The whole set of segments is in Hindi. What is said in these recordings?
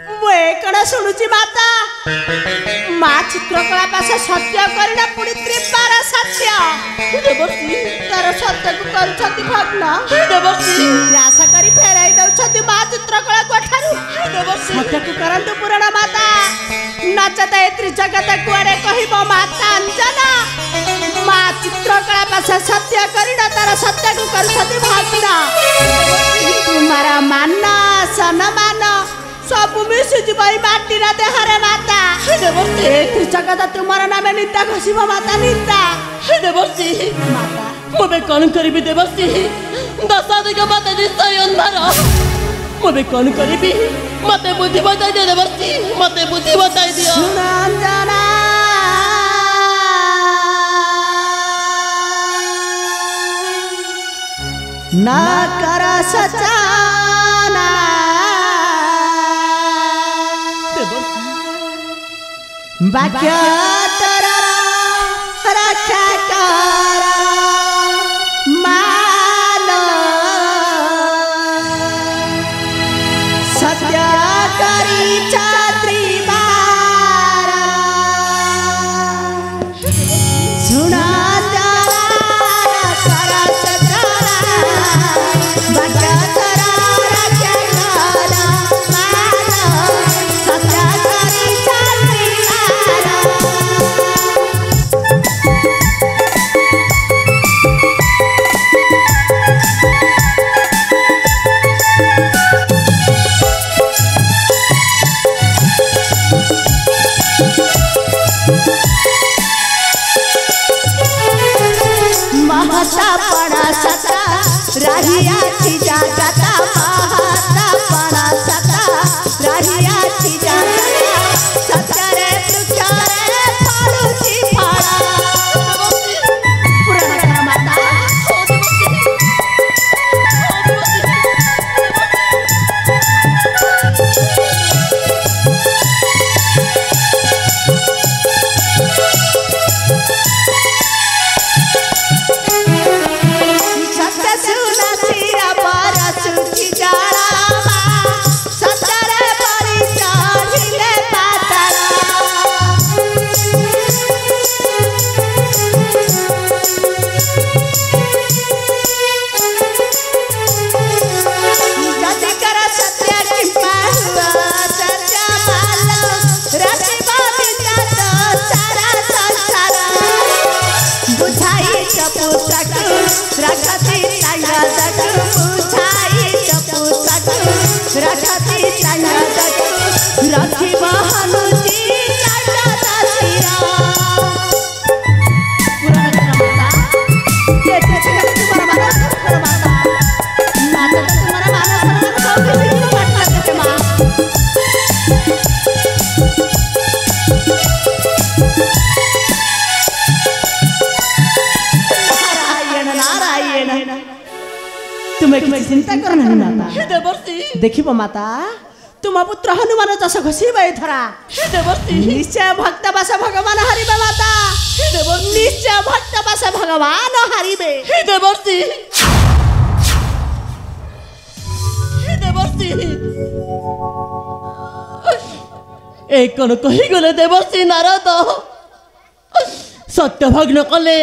ମୁଁ ଏ କଣ ଶୁଣୁଛି ମାତା ମା ଚିତ୍ରକଳା ପାଖେ ସତ୍ୟ କରିଲା ପୁଣି ତ୍ରିପାର ସତ୍ୟ ଦେବଶ୍ରୀ ତାର ସତ୍ୟକୁ କରୁଛନ୍ତି ଭଗ୍ନ ଦେବଶ୍ରୀ ଆଶା କରି ଫେରାଇ ଦେଉଛନ୍ତି ମା ଚିତ୍ରକଳାଙ୍କ ଠାରୁ ଦେବଶ୍ରୀ ସତ୍ୟକୁ କରନ୍ତୁ ପୁରଣ ମାତା ନଚେତ ଏ ତ୍ରିଜଗତ କୁଆଡ଼େ କହିବ ମାତା ଅଞ୍ଜନା ମା ଚିତ୍ରକଳା ପାଖେ ସତ୍ୟ କରିଲ ତାର ସତ୍ୟକୁ କରୁଛନ୍ତି ଭଗ୍ନ ତୁମର ମାନ ସନମାନ ସବୁ ମିଶୁଛି ଭାଇ ମାଟିର ଦେହରେ ମାତା ଦେବର୍ଷି ଜଗତ ତୁମର ନାମେ ନିତା ଘୋଷିବ ମାତା ନିତା ଦେବର୍ଷି ମାତା ମୁଁ ଏବେ କ'ଣ କରିବି ଦେବର୍ଷି ଦଶ ଦିଗ ମୋତେ ନିଶ୍ଚୟ ଅନ୍ଧାର ମୁଁ ଏବେ କ'ଣ କରିବି ମୋତେ ବୁଦ୍ଧି ବଚାଇ ଦିଅ ଦେବର୍ଷି ମୋତେ ବୁଦ୍ଧି ବଚାଇ ଦିଅ ଅଞ୍ଜନା ना करा सचा बचा तेरा रक्षा राजा ते राखी बहानू দেবর্ষী দেখিব মাতা তোমা পুত্র হনুমান চাষ ঘষিব এথরা দেবর্ষী নিশ্চয় ভক্ত ভগবান হারিবে মাতা নিশ্চয় ভক্ত ভগবান হারিবে দেবর্ষী দেবর্ষী এই কোন কহিগলে নারদ সত্য ভগ্ন কলে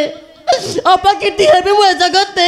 অপা হবে মো জগতে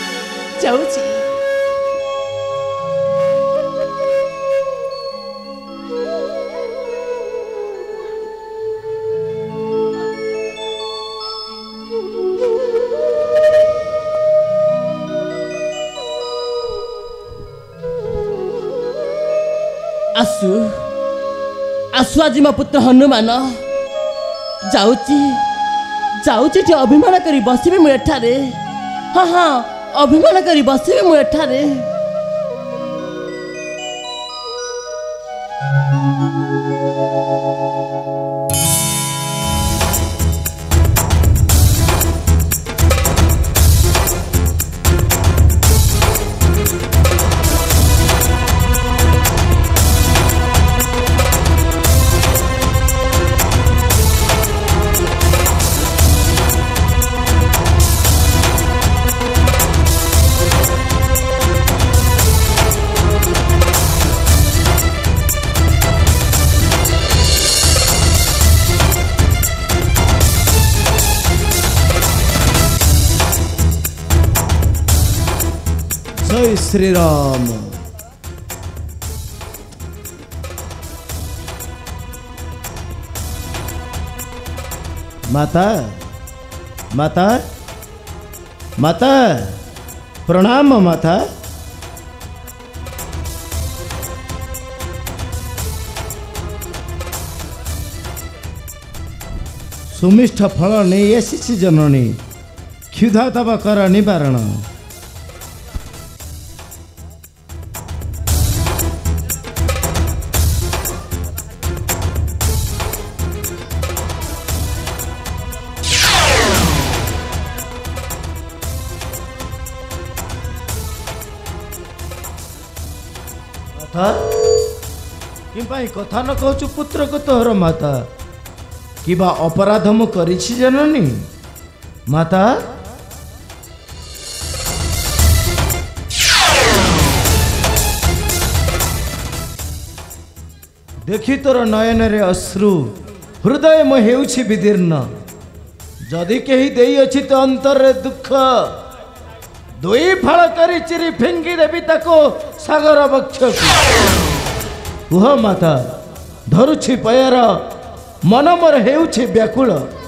就好似 ଆସୁ ଆସୁ ଆଜି ମୋ ପୁତ୍ର ହନୁମାନ ଯାଉଛି ଯାଉଛି ଟିକେ ଅଭିମାନ କରି ବସିବି ମୁଁ ଏଠାରେ ହଁ ହଁ अभिमान कर बस मुठारे श्री राम माता माता माता प्रणाम माता सुमिष्ठ फल नहीं यशिष जननी क्षुधा तब कर निवारण କାଇଁ କଥା ନ କହୁଛୁ ପୁତ୍ରକୁ ତୋର ମାତା କିବା ଅପରାଧ ମୁଁ କରିଛି ଜାଣନି ମାତା ଦେଖି ତୋର ନୟନରେ ଅଶ୍ରୁ ହୃଦୟ ମୁଁ ହେଉଛି ବିଦୀର୍ଣ୍ଣ ଯଦି କେହି ଦେଇଅଛି ତୋ ଅନ୍ତରରେ ଦୁଃଖ ଦୁଇ ଫଳ କରି ଚିରି ଫିଙ୍ଗି ଦେବି ତାକୁ ସାଗର ବକ୍ଷକୁ କୁହ ମାତା ଧରୁଛି ପୟର ମନ ମୋର ହେଉଛି ବ୍ୟାକୁଳ পারিবু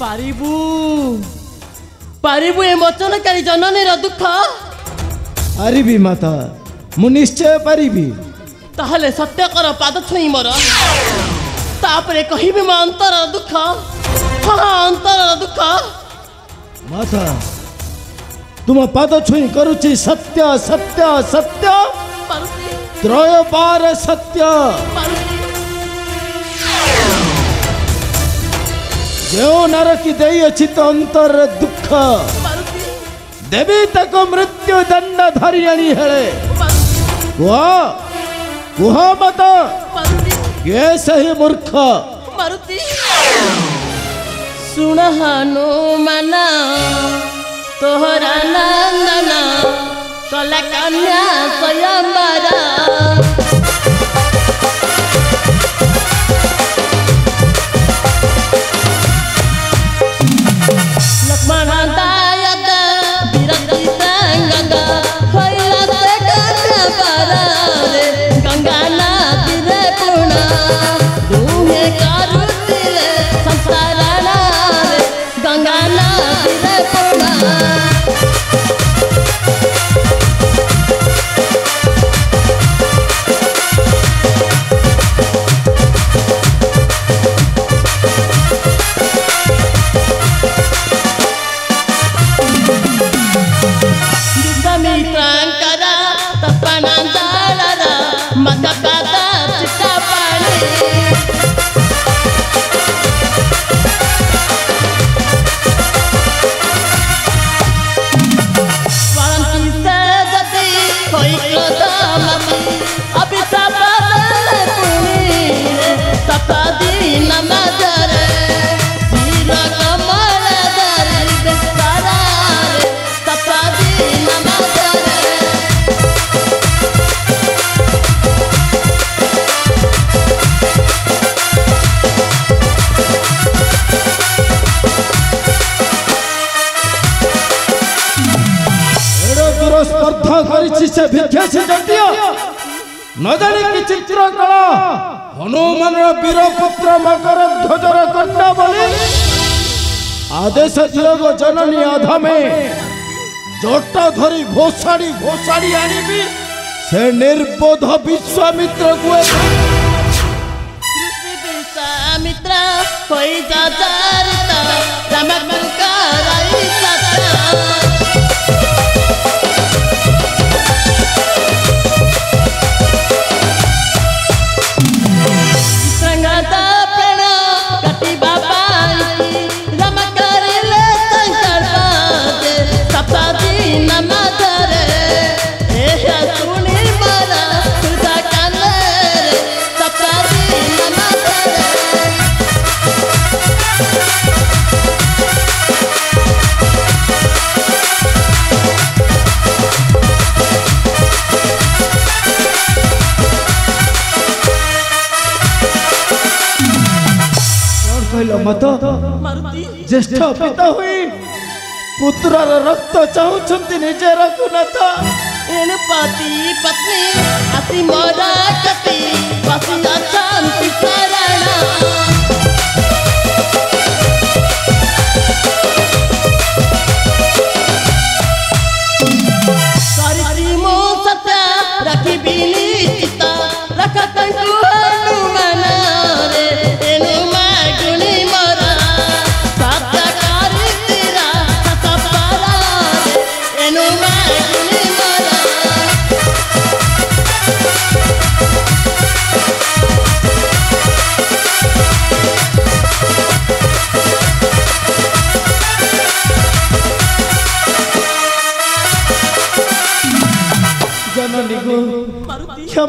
পারিবু এ মচনকারী জননীর দুঃখ পারিবি মাতা মু নিশ্চয় পারিবি তাহলে সত্য কর পাদ ছুঁই মোর तापरे कहीं भी मानता रहा दुखा हाँ अंतर रहा दुखा माता तुम पद छुई करुची सत्य सत्य सत्य त्रय पार सत्य जो नर दे अच्छी तो अंतर दुख देवी तक मृत्यु दंड धरियाणी हेले कह कह मत ये सही मूर्ख मारुति सुन हनुमान तोहरा नंदना कला कन्या स्वयं ಸಂಸಾರ ಗಂಗಾನ l o la la নজানি কি চিত্র কলা হনুমানর বীর মকর ধ্বজর কন্যা বলে আদেশ যোগ জননী অধমে জোরটা ধরি ঘোষাড়ি ঘোষাড়ি আনিবি সে নির্বোধ বিশ্বামিত্র কুয়ে বিশ্বামিত্র হয়ে মতো জ্যেষ্ঠ পিত হয়ে পুত্রর রক্ত চাহুছন্তি নিজে রঘুনাথ এণু পাতি পত্নী আতি মোরা কতি সারি মো অছন্তি রাখি রাখিবি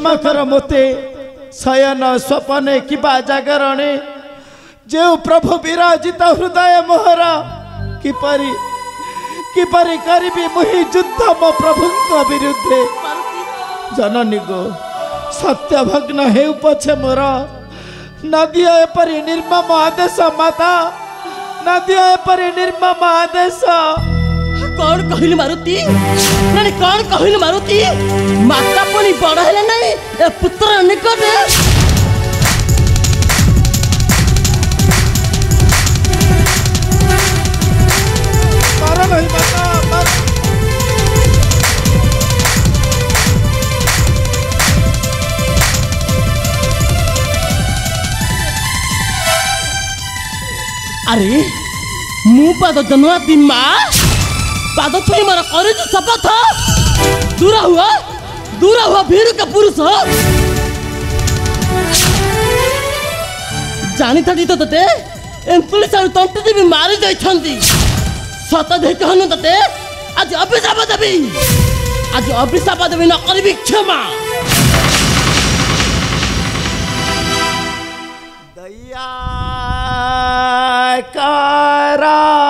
माखर मोते शयन स्वपने कि जागरणे जो प्रभु विराजित हृदय मोहर किपरि किपरि करी मुहि युद्ध मो प्रभु विरुद्धे जननी गो सत्य भग्न हे पछे मोर न दियो एपरि आदेश माता न दियो एपरि आदेश कौन कहलु मारुती नानी कौन कहलु मारुती माता पुणी बड़ा है नहीं ए पुत्र निकट अरे मुंह पा तो जन्मती माँ पादो थोड़ी मारा और जो शपथ हो दूरा हुआ दूरा हुआ भीड़ का पुरुष हाँ? जानी था तो ते पुलिस और तंत्र जी भी मारी जाती सतधे कहनु ते आज अभिशाप देवी आज अभिशाप देवी न करी क्षमा दया करा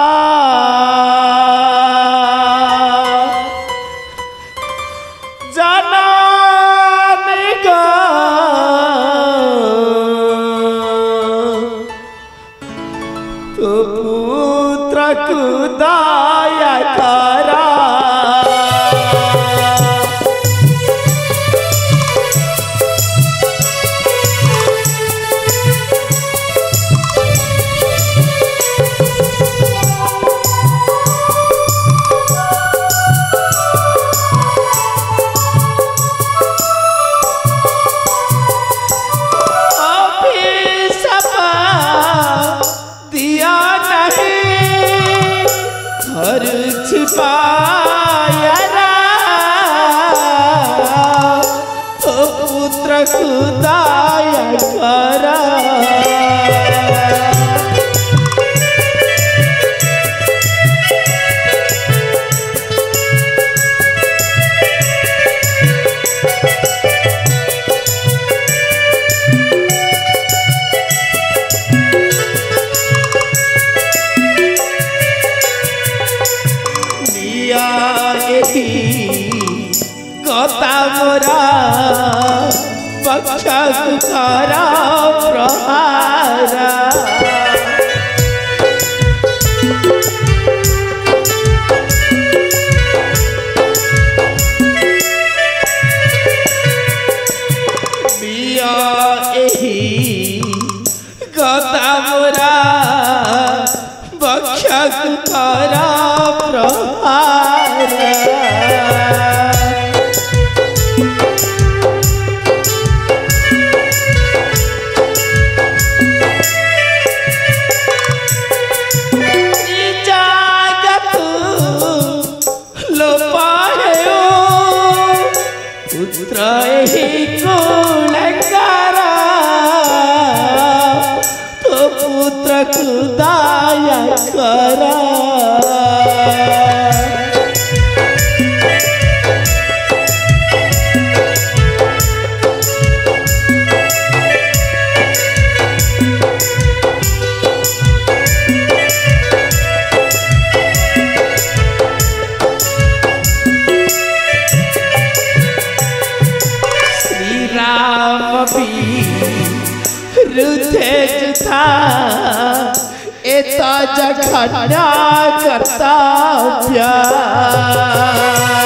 పాయరా కుదా रोता मोरा पक्ष तुकारा प्रहा पी रुधेज था एता जखड़ा करता प्यार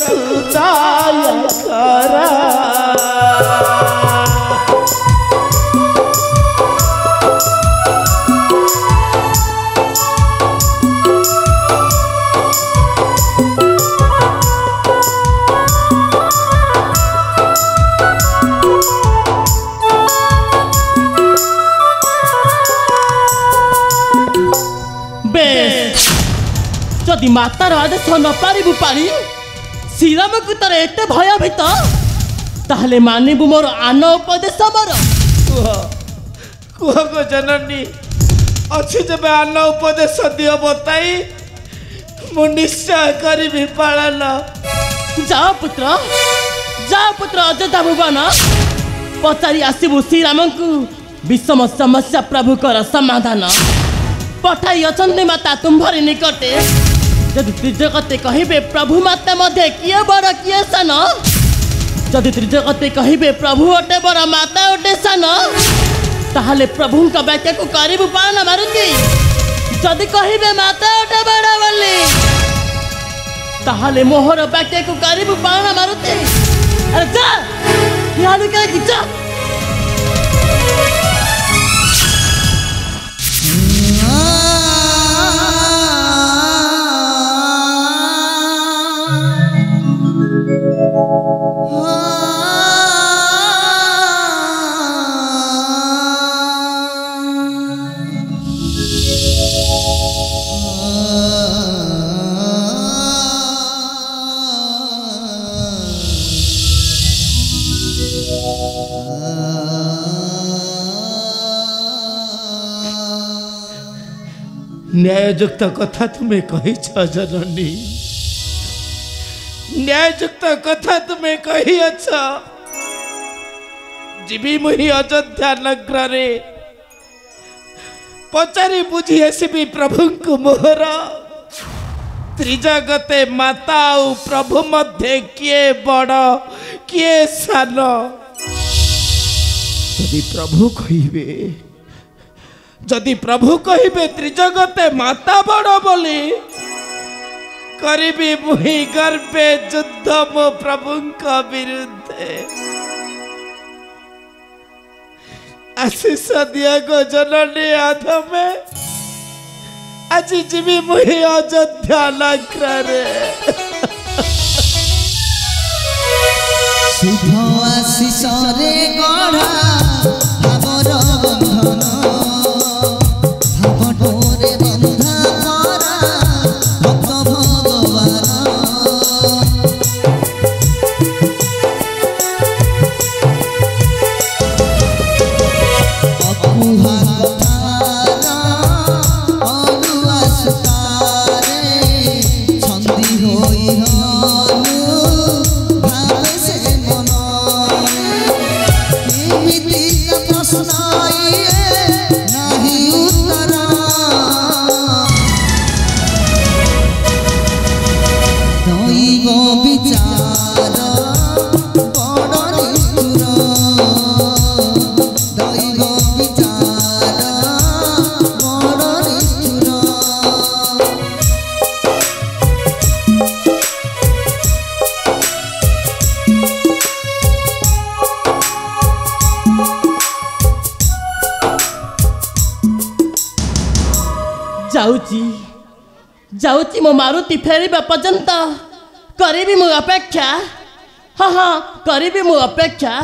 जाया करा ଯଦି ମାତାର ଆଦେଶ ନ ପାରିବୁ ପାରି ଶ୍ରୀରାମକୁ ଶ୍ରୀରାମକୃତରେ ଏତେ ଭୟଭୀତ ତାହେଲେ ମାନିବୁ ମୋର ଆନ ଉପଦେଶ ମୋର କୁହ କୁହ ଗୋ ଜନନୀ ଅଛି ଯେବେ ଆନ ଉପଦେଶ ଦିଅ ବତାଇ ମୁଁ ନିଶ୍ଚୟ କରିବି ପାଳନ ଯା ପୁତ୍ର ଯା ପୁତ୍ର ଅଯୋଧ୍ୟା ଭୁବନ ପଚାରି ଆସିବୁ ଶ୍ରୀରାମଙ୍କୁ ବିଷମ ସମସ୍ୟା ପ୍ରଭୁଙ୍କର ସମାଧାନ ପଠାଇ ଅଛନ୍ତି ମାତା ତୁମ୍ଭରି ନିକଟେ ଯଦି ତ୍ରିଜଗତେ କହିବେ ପ୍ରଭୁ ମୋତେ ମଧ୍ୟ କିଏ ବଡ଼ କିଏ ସାନ ଯଦି ତ୍ରିଜଗତେ କହିବେ ପ୍ରଭୁ ଗୋଟେ ବଡ଼ ମାତା ଗୋଟେ ସାନ ତାହେଲେ ପ୍ରଭୁଙ୍କ ବାକ୍ୟକୁ କରିବୁ ପାଳନ ମାରୁତି ଯଦି କହିବେ ମାତା ଗୋଟେ ବଡ଼ ବୋଲି ତାହେଲେ ମୋହର ବାକ୍ୟକୁ କରିବୁ ପାଳନ ମାରୁତି ଆରେ ଯା କାହିଁକି ଯା न्यायुक्त कथा तुम्हें कही जननी न्यायुक्त कथा तुम्हें कही अच्छा जीवी मुही अयोध्या नगर रे पचारि बुझी आसबि प्रभु को मोहर त्रिजगते माता आ प्रभु मध्य किए बड़ किए सान प्रभु कहे जदि प्रभु कहे त्रिजगते माता बड़ बोली करी मुहि युद्ध मो प्रभु विरुद्धे आशीष दिया गो जननी आधमे आज जीवी मुहि अयोध्या लग्रे शुभ आशीष रे गढ़ा आमर बंधन 不。ମୁଁ ମାରୁତି ଫେରିବା ପର୍ଯ୍ୟନ୍ତ କରିବି ମୁଁ ଅପେକ୍ଷା ହଁ ହଁ କରିବି ମୁଁ ଅପେକ୍ଷା